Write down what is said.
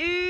Ooh.